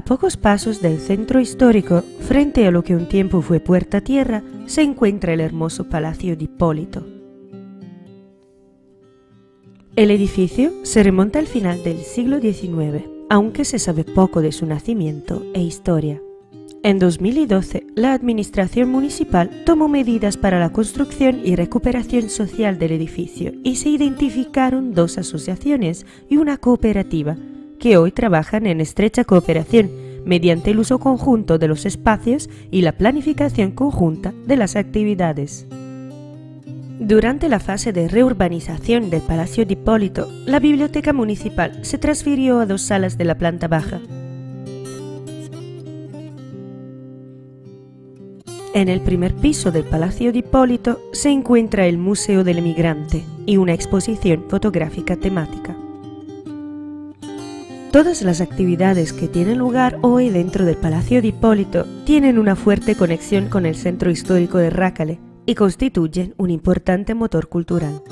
pocos pasos del centro histórico, frente a lo que un tiempo fue Puerta Tierra, se encuentra el hermoso Palacio de Hipólito. El edificio se remonta al final del siglo XIX, aunque se sabe poco de su nacimiento e historia. En 2012, la Administración Municipal tomó medidas para la construcción y recuperación social del edificio y se identificaron dos asociaciones y una cooperativa que hoy trabajan en estrecha cooperación mediante el uso conjunto de los espacios y la planificación conjunta de las actividades. Durante la fase de reurbanización del Palacio de Hipólito, la biblioteca municipal se transfirió a dos salas de la planta baja. En el primer piso del Palacio de Hipólito se encuentra el Museo del Emigrante y una exposición fotográfica temática. Todas las actividades que tienen lugar hoy dentro del Palacio de Hipólito tienen una fuerte conexión con el centro histórico de Rácale y constituyen un importante motor cultural.